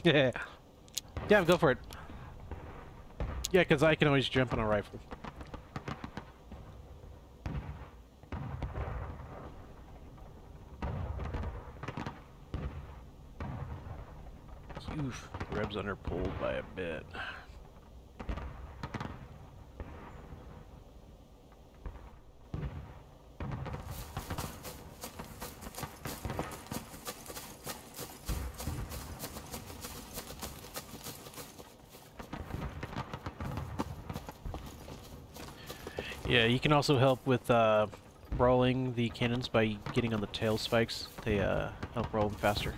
yeah. Yeah, go for it. Yeah, because I can always jump on a rifle. Oof, Reb's under pulled by a bit. Yeah, you can also help with uh, rolling the cannons by getting on the tail spikes. They uh, help roll them faster.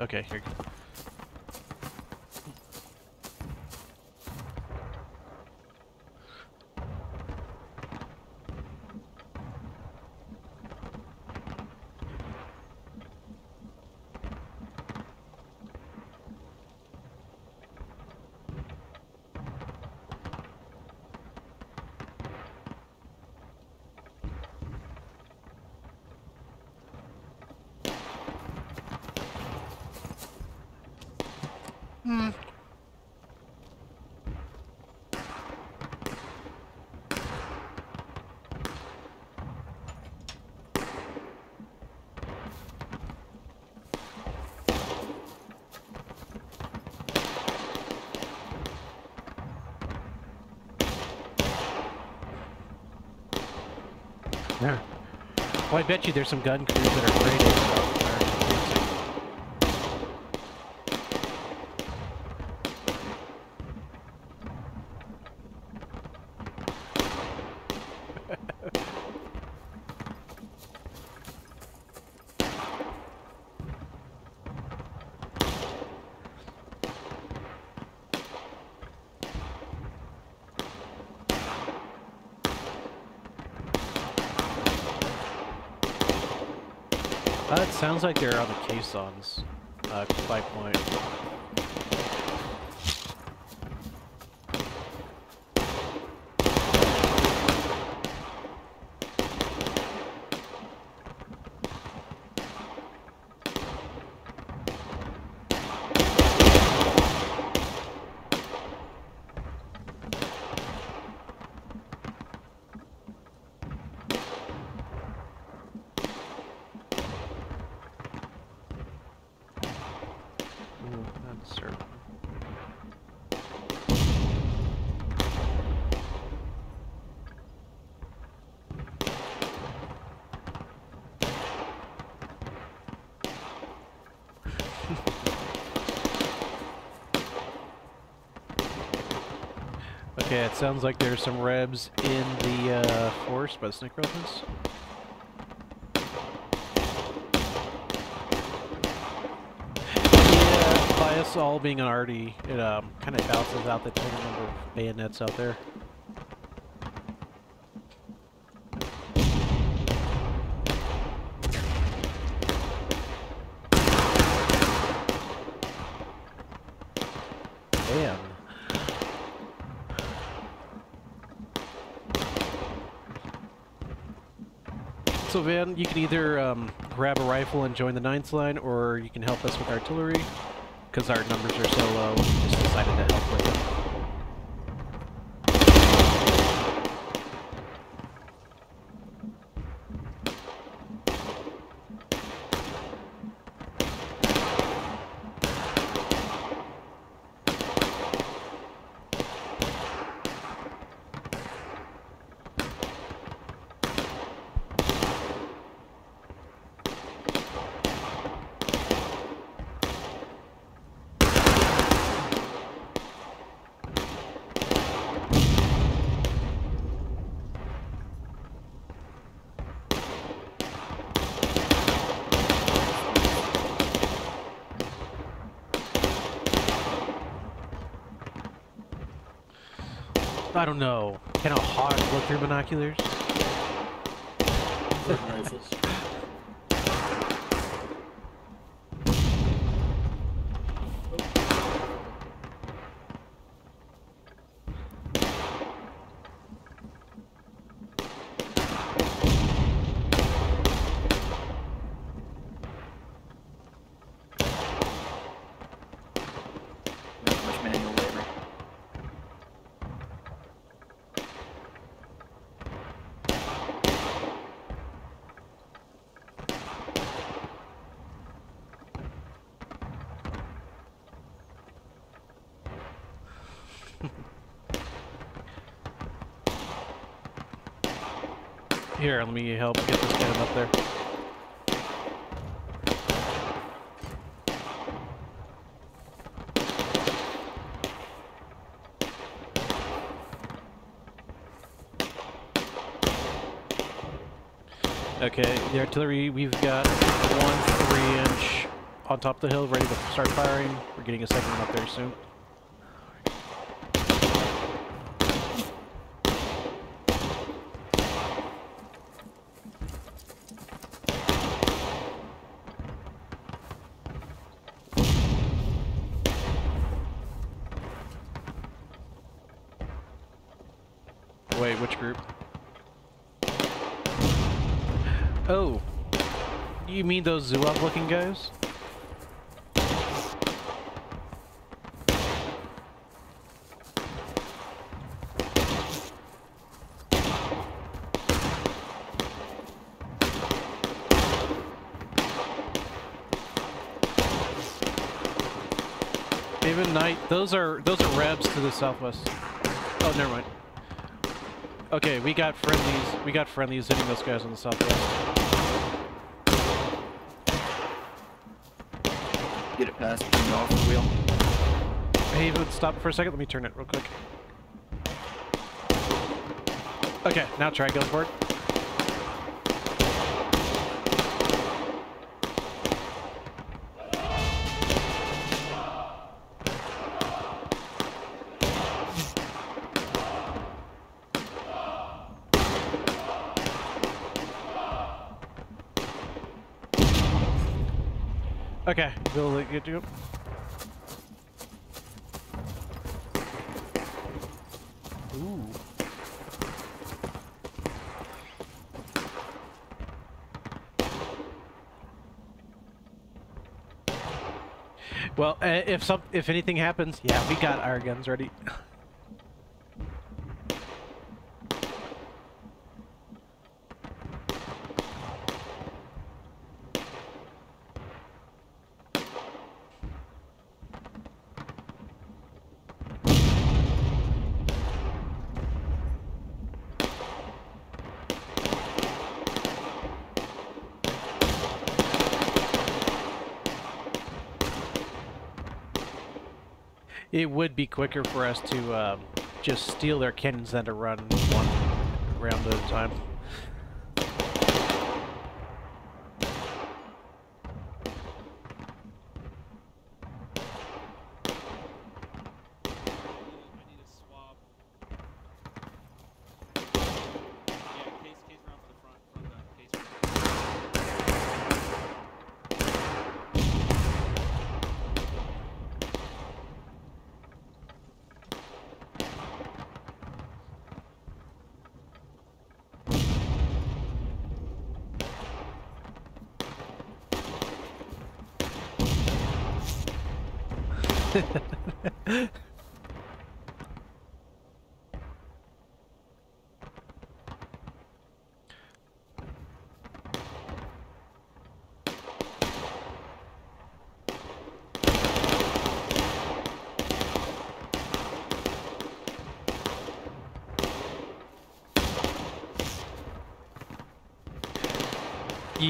Okay, here. There. Well, I bet you there's some gun crews that are afraid of It sounds like they're on the caissons. Uh, by point. Ooh, that's certain. Okay, it sounds like there's some rebs in the uh, forest by the snake elephants. Yeah, by us all being an arty, it um, kind of balances out the total number of bayonets out there. Damn. You can either um, grab a rifle and join the ninth line, or you can help us with artillery, because our numbers are so low. We just decided to help with it. I don't know. Can a hawk look through binoculars? Here, let me help get this cannon up there. Okay, the artillery, we've got one three inch on top of the hill ready to start firing. We're getting a second one up there soon. Wait, which group? Oh. You mean those Zouave looking guys? Even night, those are those are Rebs to the southwest. Oh, never mind. Okay, we got friendlies. We got friendlies hitting those guys on the southwest. Get it past me off the wheel. Hey, stop for a second. Let me turn it real quick. Okay, now try going for it. Okay, we'll get you. Ooh. Well, uh, if some, if anything happens, yeah, we got our guns ready. It would be quicker for us to um, just steal their cannons than to run one round at a time. I need a swab. Yeah, case case round for the front front gun. Case round.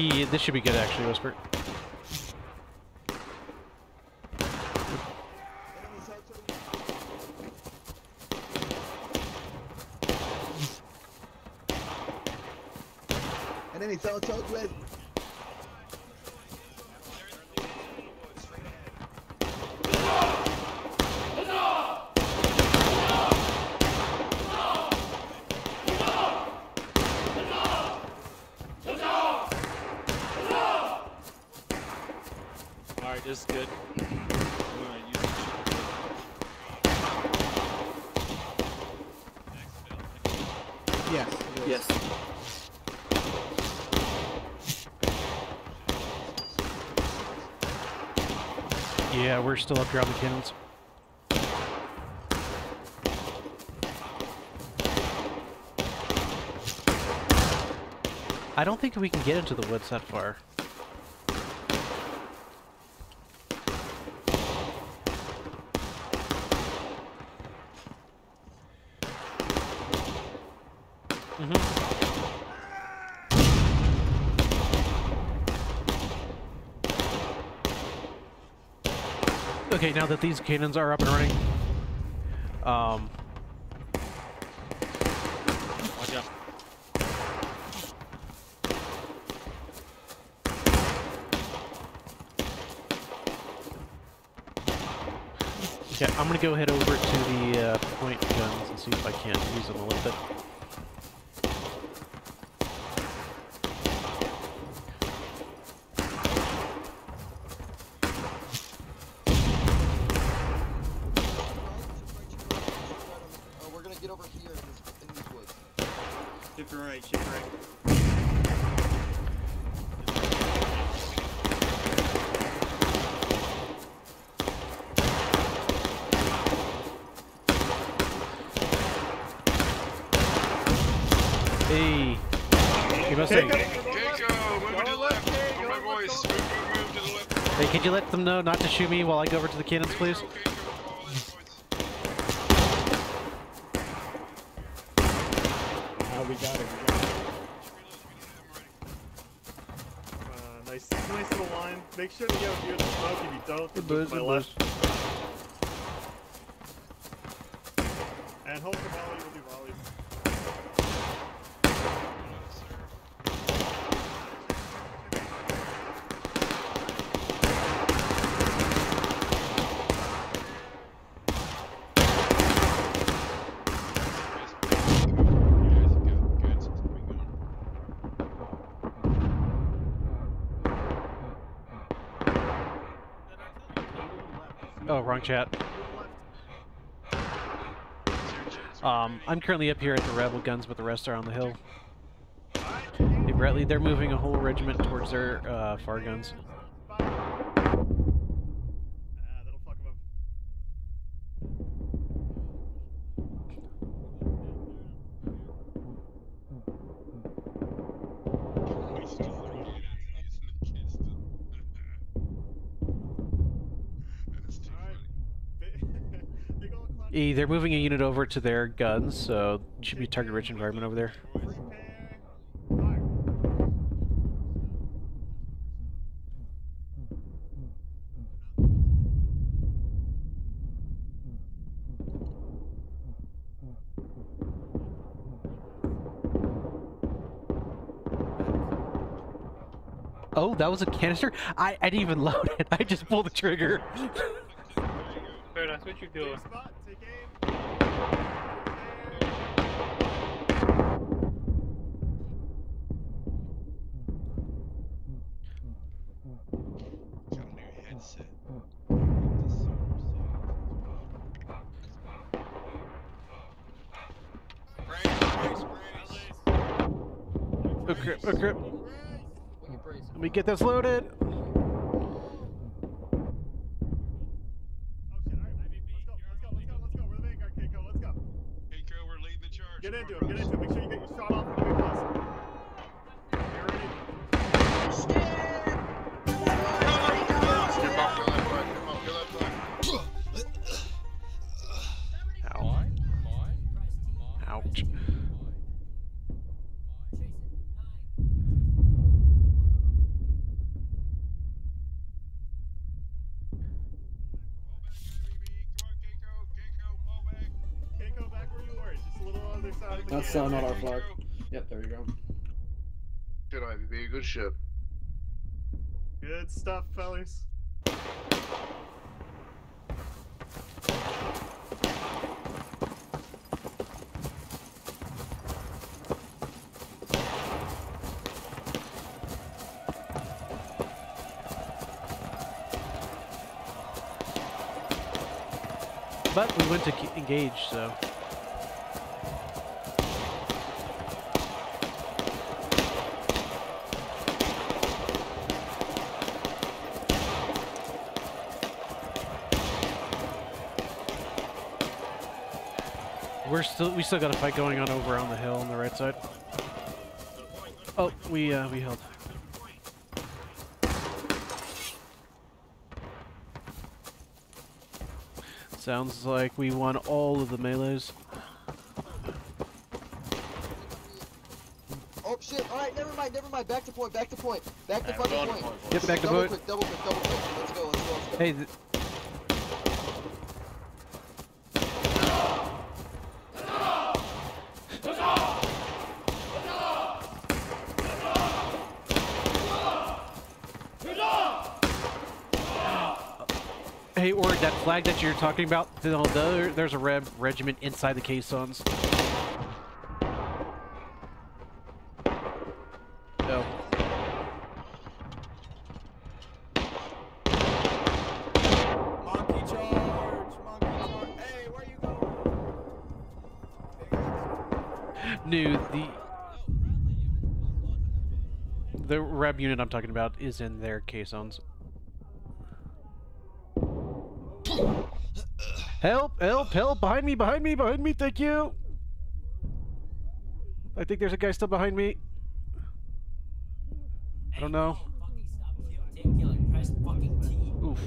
This should be good actually, Whisper right, this is good. I'm gonna use the Yes. Yes. Yeah, we're still up here on the cannons. I don't think we can get into the woods that far. Okay, now that these cannons are up and running, um, Watch out. okay, I'm gonna go head over to the uh, point guns and see if I can't use them a little bit. Them know not to shoot me while I go over to the cannons, please? Keiko, Keiko, follow these points. Oh, we got it. We got it. Uh, nice, nice little line. Make sure to get near the smoke. If you don't, Good then my left. And hold for volley. We'll do volleys. Oh, wrong chat. Um, I'm currently up here at the rebel guns, but the rest are on the hill. Hey, they're moving a whole regiment towards their uh, far guns. Ah, that'll fuck 'em up. Alright. Big- big ol' cloud- They're moving a unit over to their guns, so it should be a target-rich environment over there. Oh, that was a canister? I, I didn't even load it. I just pulled the trigger. Fair, that's what you're doing. Take spot. Take aim. Prepare. Got a new headset. Oh crap, oh crap. Let me get this loaded. Oh shit! Alright, let's go. Let's go. Let's go. Let's go. We're the vanguard, Keiko. Let's go. Keiko, we're leading the charge. Get Come into on, it. Get fellas. into it. Make sure you get your shot off in the way possible. Side of the That's camp. uh, not our flag. Yep, there you go. Good IVB, good ship. Good stuff, fellas. But we went to engage, so. We're still we still got a fight going on over on the hill on the right side. Oh, we uh we held. Sounds like we won all of the melees. Oh shit! All right, never mind, never mind. Back to point. Back to point. Back to fucking point. point. Get back to double point. quick, double quick, double quick. Let's go. Let's go. Let's go. Hey, Hey, or that flag that you're talking about, no, there, there's a reb regiment inside the caissons. Monkey charge! Monkey charge! Hey, where you going? No, the the reb unit I'm talking about is in their caissons. Help! Help! Help! Behind me! Behind me! Behind me! Thank you! I think there's a guy still behind me. I don't know. Oof.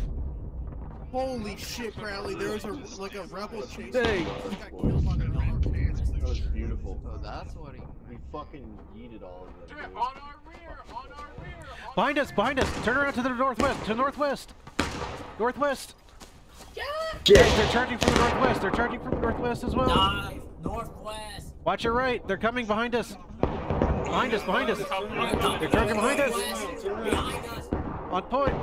Holy shit, Bradley! There was a like a rebel chase. Hey! Got killed by the car. That was beautiful. Oh, that's what he. We fucking yeeted all of them. dude. On our rear! On our rear! On Behind us! Behind us! Turn around to the northwest! To northwest! Northwest! Yeah! They're charging from the northwest! They're charging from the northwest as well! Dive! Northwest! Watch your right! They're coming behind us! Behind us! Behind us! They're charging behind us! Behind us! On point!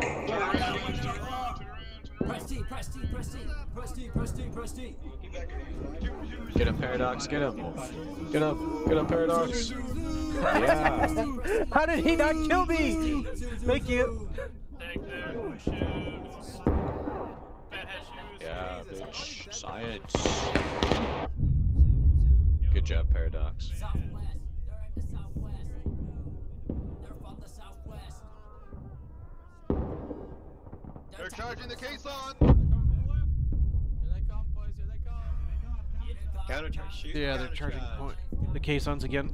Press T, press T, press T, press T, press T, press T. Get him, Paradox. Get him. Get up. Get up, Paradox. Yeah. How did he not kill me? Thank you! Take their shoes. Fat hat shoes. Yeah, bitch. Science. Good job, Paradox. They're in the southwest. They're from the southwest. They're charging the caisson! Here they come, boys. Here they come. Countercharge. Shoot. Yeah, they're charging point. The caissons again.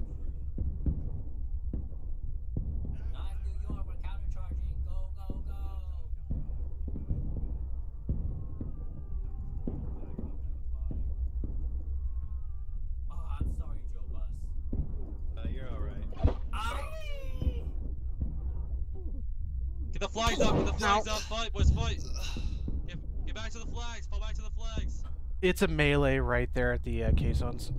Flags up. Get the flags up. Fight, boys. Fight. Get, get back to the flags. Fall back to the flags. It's a melee right there at the uh, caissons.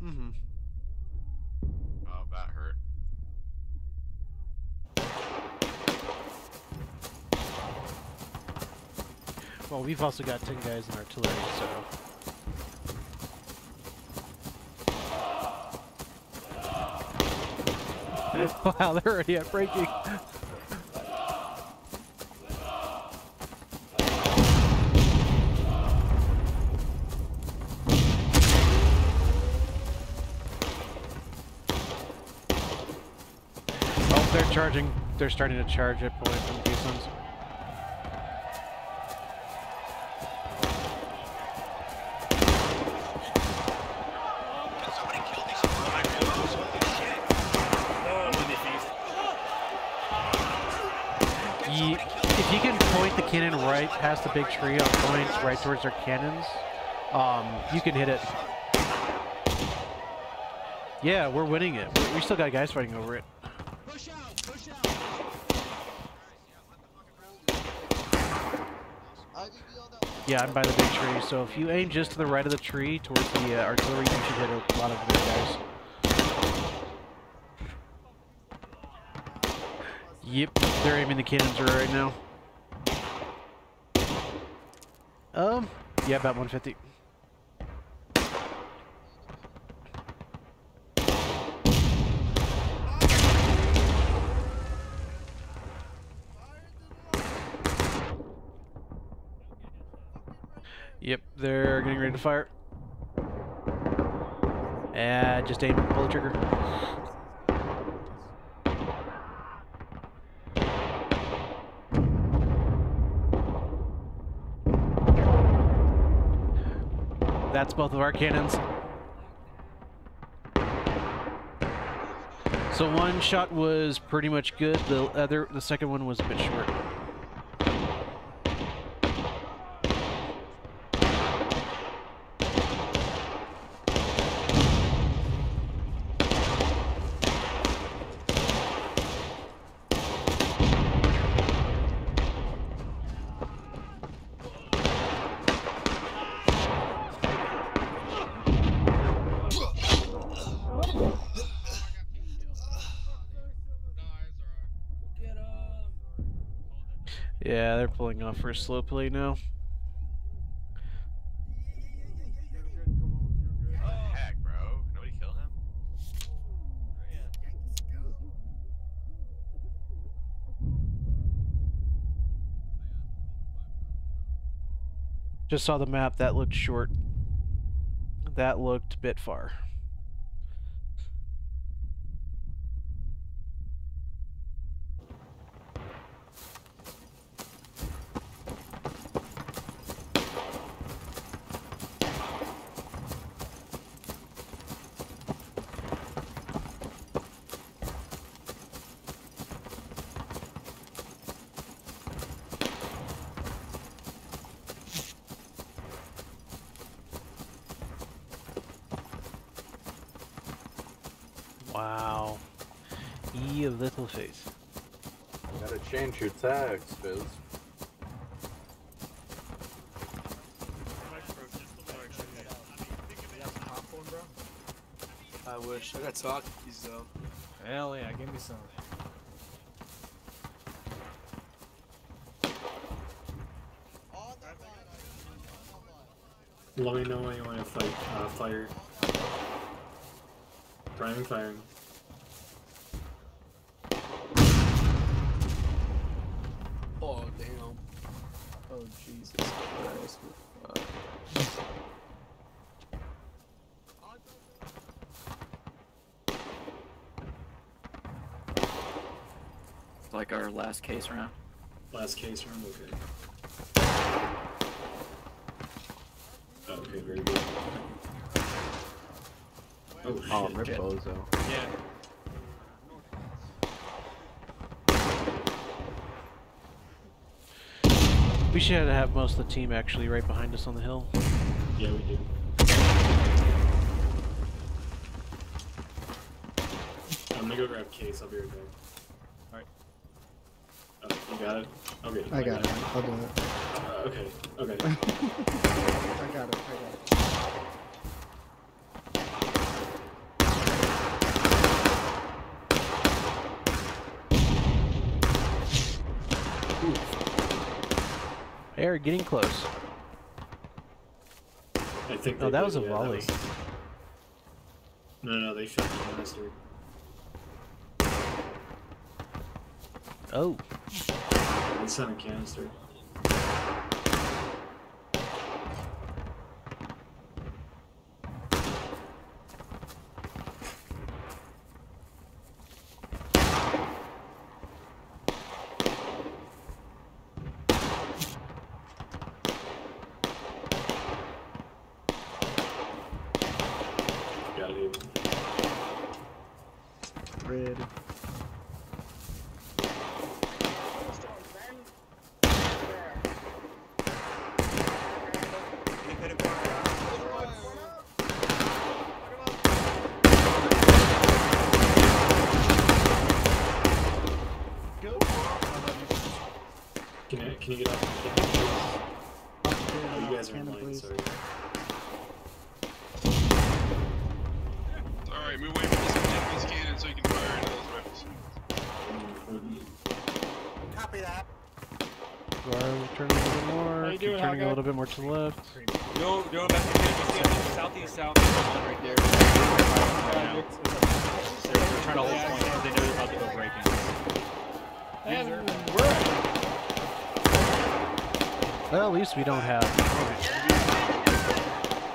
Mm-hmm. Oh, that hurt. Well, we've also got 10 guys in artillery, so... wow, they're already at breaking. Oh, they're charging. They're starting to charge at point past the big tree on points right towards their cannons, um, you can hit it. Yeah, we're winning it. We- We still got guys fighting over it. Yeah, I'm by the big tree, so if you aim just to the right of the tree towards the uh, artillery, you should hit a lot of their guys. Yep, they're aiming the cannons right now. Um, yeah, about 150. Yep, they're getting ready to fire. And just aim, pull the trigger. That's both of our cannons. So one shot was pretty much good. The other, the second one was a bit short. Yeah, they're pulling off for a slow play now. Just saw the map. That looked short. That looked bit far. Wow. E little face. Gotta change your tags, Fizz. I wish. I got talkies though. Hell yeah, give me some. Let me know when you want to fight. Uh, fire. Priming firing. Oh Jesus Christ. Like our last case round. Last case round. Okay. Oh, okay, very good. Oh, oh shit. Oh, rip Bozo. Yeah. We should have most of the team actually right behind us on the hill. Yeah, we do. I'm gonna go grab case. I'll be right back. Alright. Oh, you got it. Okay. I got it. I'll do it. Uh, okay. Okay. I got it. I got it. They're getting close. I think. Oh, that did, was a yeah, volley. was- No, no, they shot the canister. Oh, They not a canister. Got it. Red. Can I, can you get off the canister? Oh, you guys are in line, sorry. Alright, move away from this Japanese cannon so you can fire into those rifles. Copy that. you are turning a little bit more. How you Keep doing, turning a little bit more to the left. Go, go back to the southeast, south, right there. They're, they're trying to hold point because they know they're about to go break in. And we're Well, at least we don't have.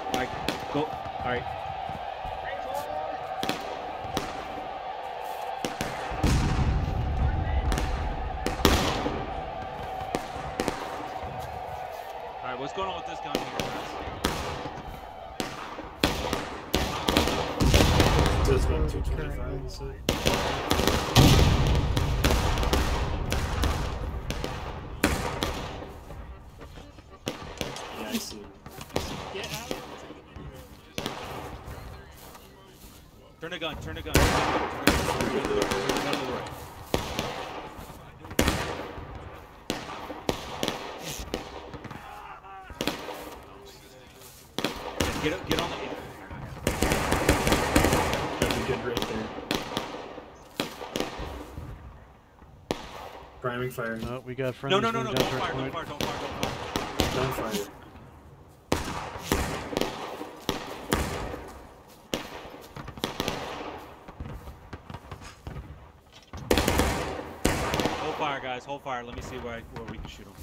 Alright, go. Alright. Alright, what's going on with this gun here, guys? So it's about 225, gun, turn the gun. Turn the gun, turn the gun to the right. Turn the gun to the right. Yeah, Get, get on the. That'd be good right there. Priming fire. Oh, we got No, no, no, no, don't fire, don't fire, don't fire, don't fire. Don't fire. Hold fire. Let me see where, I, where we can shoot them.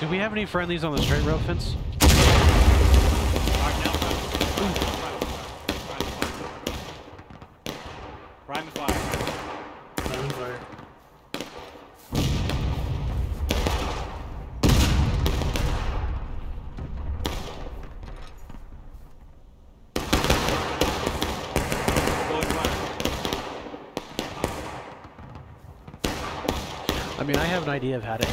Do we have any friendlies on the straight rail fence? Alright, now prime fire. Prime fire. Prime fire. Priming fire. Forward fire. I mean, I have an idea of how to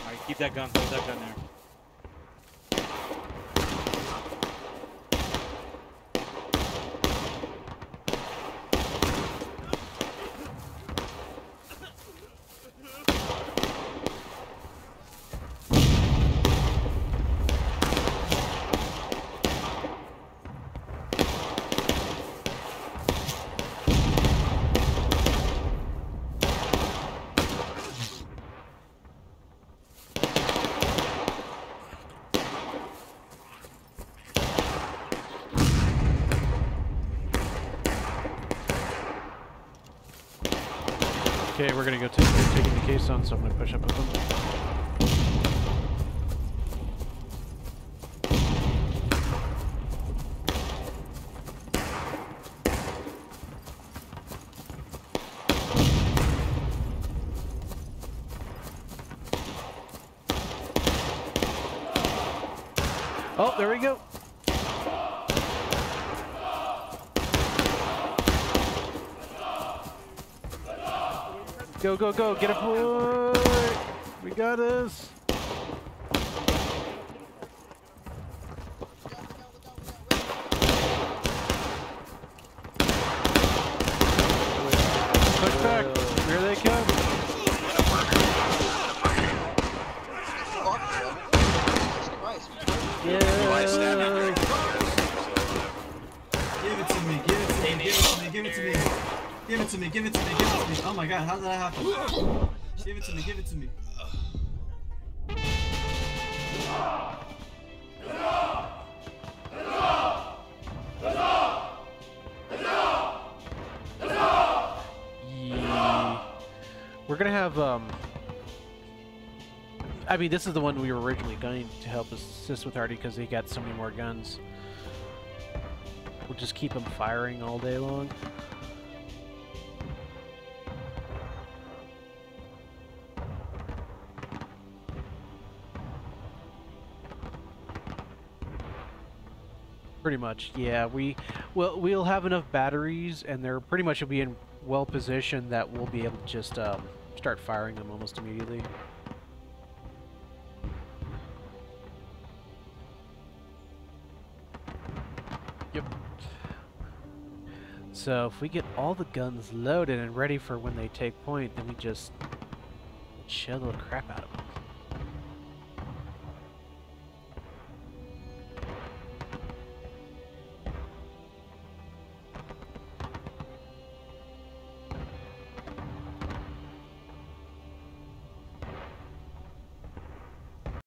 Alright, keep that gun, hold that gun there. Okay, we're gonna go take taking the case on, so I'm gonna push up with them. Oh, there we go. Go, go, go, get a point! We got this! Push back! Here they come! Fuck, man. Jesus Christ. Yeah! Give it to me, give it to me, give it to me, give it to me. Give it to me, give it to me, give it to me. Oh my god, how did that happen? Give to me, give it to me. We're gonna have, um... I mean, this is the one we were originally going to help assist with Hardy because he got so many more guns. We'll just keep him firing all day long. Pretty much, yeah. We, well, we'll have enough batteries, and they're pretty much will be in well positioned that we'll be able to just um, start firing them almost immediately. Yep. So if we get all the guns loaded and ready for when they take point, then we just chill the crap out of them.